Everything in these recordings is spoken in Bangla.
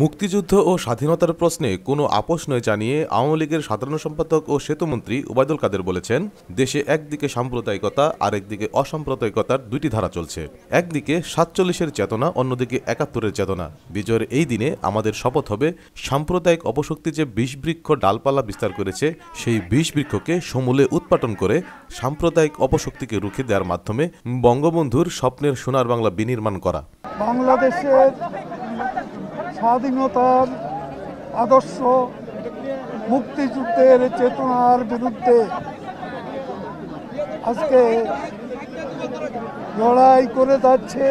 মুক্তিযুদ্ধ ও স্বাধীনতার প্রশ্নে কোনো আপোষ নয় জানিয়ে আওয়ামী লীগের সাধারণ সম্পাদক ও সেতুমন্ত্রী ওবায়দুল কাদের বলেছেন, দেশে একদিকে সাম্প্রদায়িকতা, আরেকদিকে অসাম্প্রদায়িকতার দুইটি ধারা চলছে। একদিকে সাতচল্লিশের চেতনা, অন্যদিকে একাত্তরের চেতনা। বিজয়ের এই দিনে আমাদের শপথ হবে, সাম্প্রদায়িক অপশক্তি যে বিষবৃক্ষ ডালপালা বিস্তার করেছে, সেই বিষবৃক্ষকে সমূলে উৎপাটন করে সাম্প্রদায়িক অপশক্তিকে রুখে দেওয়ার মাধ্যমে বঙ্গবন্ধুর স্বপ্নের সোনার বাংলা বিনির্মাণ করা। বাংলাদেশের স্বাধীনতার আদর্শ মুক্তিযুদ্ধের চেতনার বিরুদ্ধে আজকে লড়াই করে যাচ্ছে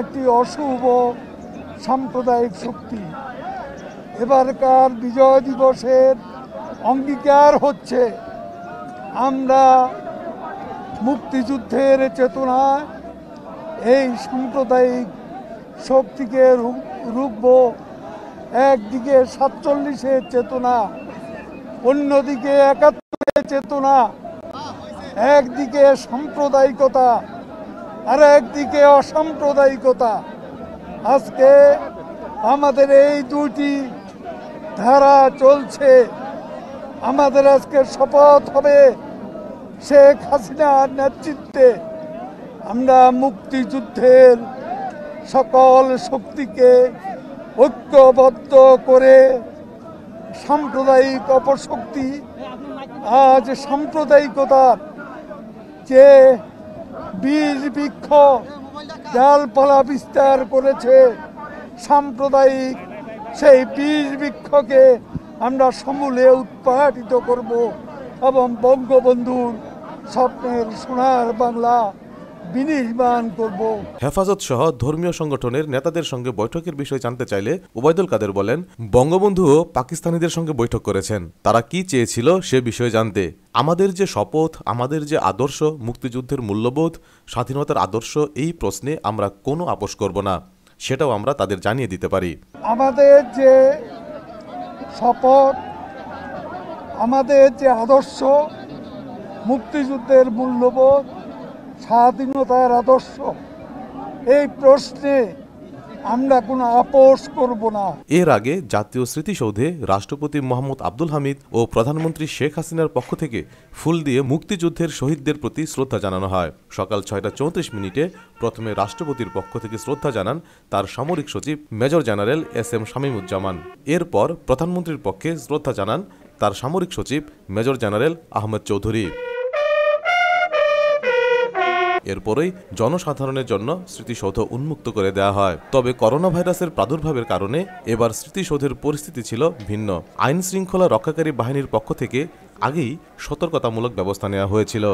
একটি অশুভ সাম্প্রদায়িক শক্তি। এবারকার বিজয় দিবসের অঙ্গীকার হচ্ছে আমরা মুক্তিযুদ্ধের চেতনা এই সাম্প্রদায়িক শক্তিকে রু- রুখব একদিকে সাতচল্লিশের চেতনা, অন্যদিকে একাত্তরের চেতনা। একদিকে সাম্প্রদায়িকতা আর একদিকে অসাম্প্রদায়িকতা। আজকে আমাদের এই দুটি ধারা চলছে। আমাদের আজকে শপথ হবে শেখ হাসিনার নেতৃত্বে। আমরা মুক্তিযুদ্ধের সকল শক্তিকে ঐক্যবদ্ধ করে সাম্প্রদায়িক অপশক্তি আজ সাম্প্রদায়িকতার যে বীজ বৃক্ষ ডালপালা বিস্তার করেছে, সাম্প্রদায়িক সেই বীজ বৃক্ষকে আমরা সমূলে উৎপাটিত করব। এবং বঙ্গবন্ধুর স্বপ্নের সোনার বাংলা বিনির্মাণ করব। হেফাজত সহ ধর্মীয় সংগঠনের নেতাদের সঙ্গে বৈঠকের বিষয়ে জানতে চাইলে ওবায়দুল কাদের বলেন বঙ্গবন্ধুও পাকিস্তানিদের সঙ্গে বৈঠক করেছেন। তারা কি চেয়েছিল সে বিষয়ে জানতে। আমাদের যে শপথ আমাদের যে আদর্শ মুক্তিযুদ্ধের মূল্যবোধ স্বাধীনতার আদর্শ এই প্রশ্নে আমরা কোনো আপোষ করব না। সেটাও আমরা তাদের জানিয়ে দিতে পারি। আমাদের যে শপথ আমাদের যে আদর্শ মুক্তিযুদ্ধের মূল্যবোধ স্বাধীনতার আদর্শ। এই প্রশ্নে আমরা কোনো আপোষ করব না। এর আগে জাতীয় স্মৃতিসৌধে রাষ্ট্রপতি মোহাম্মদ আব্দুল হামিদ ও প্রধানমন্ত্রী শেখ হাসিনার পক্ষ থেকে ফুল দিয়ে মুক্তিযুদ্ধের শহীদদের প্রতি শ্রদ্ধা জানানো হয়। সকাল ছয়টা চৌত্রিশ মিনিটে প্রথমে রাষ্ট্রপতির পক্ষ থেকে শ্রদ্ধা জানান তার সামরিক সচিব Major General S M Shamimuzzaman. এরপর প্রধানমন্ত্রীর পক্ষে শ্রদ্ধা জানান তার সামরিক সচিব মেজর জেনারেল আহমেদ চৌধুরী। এরপরেই জনসাধারণের জন্য স্মৃতিসৌধ উন্মুক্ত করে দেওয়া হয়। তবে করোনা ভাইরাসের প্রাদুর্ভাবের কারণে এবার স্মৃতিসৌধের পরিস্থিতি ছিল ভিন্ন। আইন শৃঙ্খলা রক্ষাকারী বাহিনীর পক্ষ থেকে আগেই সতর্কতামূলক ব্যবস্থা নেওয়া হয়েছিল।